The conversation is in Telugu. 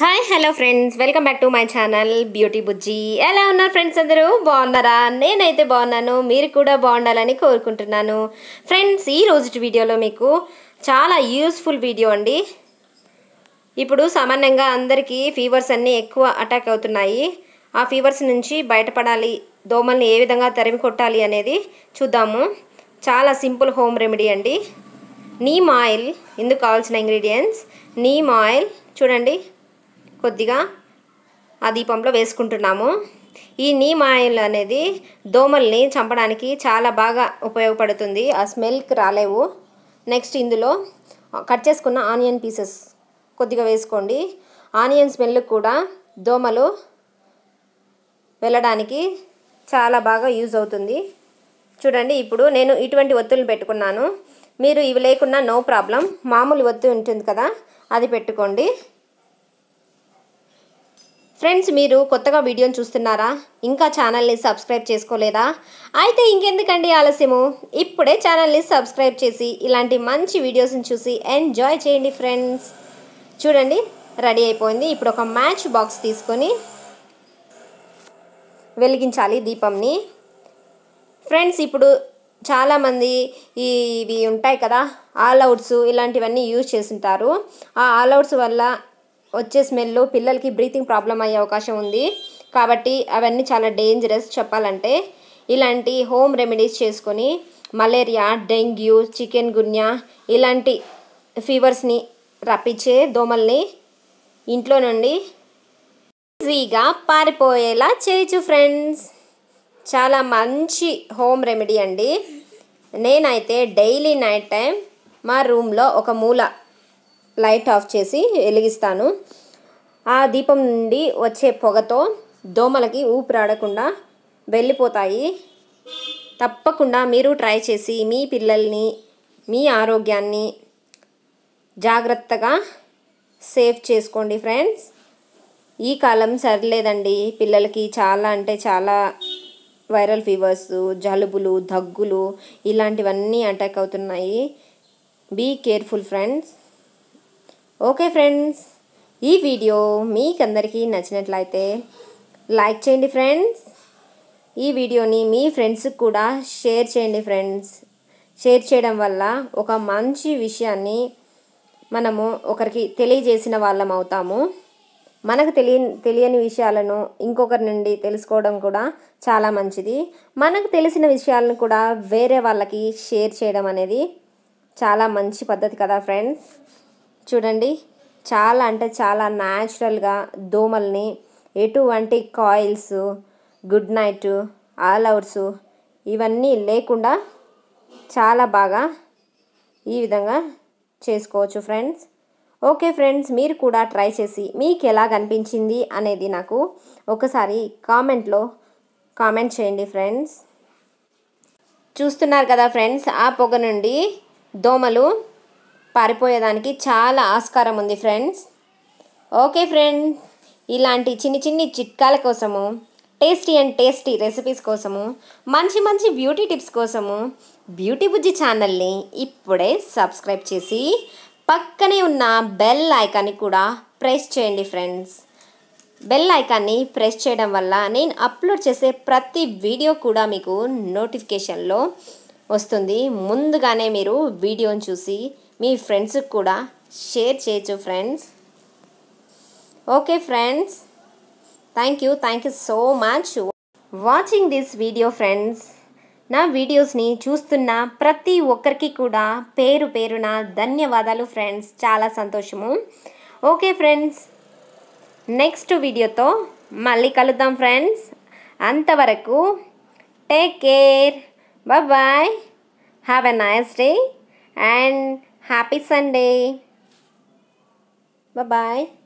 Hi hello friends welcome back to my channel beauty Bujji ఎలా ఉన్నారు ఫ్రెండ్స్ అందరూ? బాగున్నారా? నేనైతే బాగున్నాను. మీరు కూడా బాగుండాలని కోరుకుంటున్నాను. ఫ్రెండ్స్ ఈ రోజు వీడియోలో మీకు చాలా యూస్ఫుల్ వీడియో అండి. ఇప్పుడు సామాన్యంగా అందరికీ ఫీవర్స్ అన్నీ ఎక్కువ అటాక్ అవుతున్నాయి. ఆ ఫీవర్స్ నుంచి బయటపడాలి దోమల్ని ఏ విధంగా తరిమి కొట్టాలి అనేది చూద్దాము. చాలా సింపుల్ హోమ్ రెమెడీ అండి. నీమ్ ఆయిల్ ఇందుకు కావాల్సిన ఇంగ్రీడియంట్స్ నీమ్ ఆయిల్ చూడండి. కొద్దిగా ఆ దీపంలో వేసుకుంటున్నాము. ఈ నీమ్ ఆయిల్ అనేది దోమల్ని చంపడానికి చాలా బాగా ఉపయోగపడుతుంది. ఆ స్మెల్కి రాలేవు. నెక్స్ట్ ఇందులో కట్ చేసుకున్న ఆనియన్ పీసెస్ కొద్దిగా వేసుకోండి. ఆనియన్ స్మెల్ కూడా దోమలు వెళ్ళడానికి చాలా బాగా యూజ్ అవుతుంది. చూడండి ఇప్పుడు నేను ఇటువంటి ఒత్తులు పెట్టుకున్నాను. మీరు ఇవి లేకున్నా నో ప్రాబ్లం. మామూలు ఒత్తి ఉంటుంది కదా అది పెట్టుకోండి. ఫ్రెండ్స్ మీరు కొత్తగా వీడియోని చూస్తున్నారా? ఇంకా ఛానల్ని సబ్స్క్రైబ్ చేసుకోలేదా? అయితే ఇంకెందుకండి ఆలస్యము? ఇప్పుడే ఛానల్ని సబ్స్క్రైబ్ చేసి ఇలాంటి మంచి వీడియోస్ని చూసి ఎంజాయ్ చేయండి ఫ్రెండ్స్ చూడండి రెడీ అయిపోయింది. ఇప్పుడు ఒక మ్యాచ్ బాక్స్ తీసుకొని వెలిగించాలి దీపంని. ఫ్రెండ్స్ ఇప్పుడు చాలామంది ఈ ఇవి ఉంటాయి కదా ఆల్ అవుట్స్ ఇలాంటివన్నీ యూజ్ చేస్తుంటారు ఆ ఆల్ అవుట్స్ వల్ల వచ్చే స్మెల్ పిల్లలకి బ్రీతింగ్ ప్రాబ్లం అయ్యే అవకాశం ఉంది. కాబట్టి అవన్నీ చాలా డేంజరస్ చెప్పాలంటే. ఇలాంటి హోమ్ రెమెడీస్ చేసుకొని మలేరియా డెంగ్యూ చికెన్ గున్యా ఇలాంటి ఫీవర్స్ని రప్పించే దోమల్ని ఇంట్లో నుండి ఈజీగా పారిపోయేలా చేయొచ్చు ఫ్రెండ్స్ చాలా మంచి హోమ్ రెమెడీ అండి. నేనైతే డైలీ నైట్ టైం మా రూమ్లో ఒక మూల లైట్ ఆఫ్ చేసి వెలిగిస్తాను. ఆ దీపం నుండి వచ్చే పొగతో దోమలకి ఊపిరాడకుండా వెళ్ళిపోతాయి. తప్పకుండా మీరు ట్రై చేసి మీ పిల్లల్ని మీ ఆరోగ్యాన్ని జాగ్రత్తగా సేఫ్ చేసుకోండి ఫ్రెండ్స్. ఈ కాలం సరిలేదండి. పిల్లలకి చాలా అంటే చాలా వైరల్ ఫీవర్స్ జలుబులు దగ్గులు ఇలాంటివన్నీ అటాక్ అవుతున్నాయి. Be careful friends. Okay friends ఈ వీడియో మీకందరికీ నచ్చినట్లయితే లైక్ చేయండి ఫ్రెండ్స్. ఈ వీడియోని మీ ఫ్రెండ్స్కి కూడా షేర్ చేయండి ఫ్రెండ్స్. షేర్ చేయడం వల్ల ఒక మంచి విషయాన్ని మనము ఒకరికి తెలియజేసిన వాళ్ళం అవుతాము. మనకు తెలియ తెలియని విషయాలను ఇంకొకరి నుండి తెలుసుకోవడం కూడా చాలా మంచిది. మనకు తెలిసిన విషయాలను కూడా వేరే వాళ్ళకి షేర్ చేయడం అనేది చాలా మంచి పద్ధతి కదా ఫ్రెండ్స్. చూడండి. చాలా అంటే చాలా న్యాచురల్గా దోమల్ని ఎటువంటి coils Good Knight All Outs ఇవన్నీ లేకుండా చాలా బాగా ఈ విధంగా చేసుకోవచ్చు ఫ్రెండ్స్ ఓకే ఫ్రెండ్స్ మీరు కూడా ట్రై చేసి మీకు ఎలా కనిపించింది అనేది నాకు ఒకసారి కామెంట్లో కామెంట్ చేయండి ఫ్రెండ్స్ చూస్తున్నారు కదా ఫ్రెండ్స్ ఆ పొగ నుండి దోమలు పారిపోయేదానికి చాలా ఆస్కారం ఉంది ఫ్రెండ్స్. ఓకే ఫ్రెండ్స్ ఇలాంటి చిన్ని చిన్ని చిట్కాల కోసము టేస్టీ అండ్ టేస్టీ రెసిపీస్ కోసము మంచి మంచి బ్యూటీ టిప్స్ కోసము బ్యూటీ బుజ్జి ఛానల్ని ఇప్పుడే సబ్స్క్రైబ్ చేసి పక్కనే ఉన్న బెల్ ఐకాన్ని కూడా ప్రెస్ చేయండి ఫ్రెండ్స్. బెల్ ఐకాన్ని ప్రెస్ చేయడం వల్ల నేను అప్లోడ్ చేసే ప్రతి వీడియో కూడా మీకు నోటిఫికేషన్లో వస్తుంది. ముందుగానే మీరు వీడియోని చూసి మీ ఫ్రెండ్స్కి కూడా షేర్ చేయొచ్చు friends okay friends thank you thank you so much watching this video friends నా వీడియోస్ని చూస్తున్న ప్రతి ఒక్కరికి కూడా పేరు పేరున ధన్యవాదాలు ఫ్రెండ్స్ చాలా సంతోషము. ఓకే ఫ్రెండ్స్ నెక్స్ట్ వీడియోతో మళ్ళీ కలుద్దాం ఫ్రెండ్స్ అంతవరకు take care bye have a nice day and Happy Sunday. Bye bye.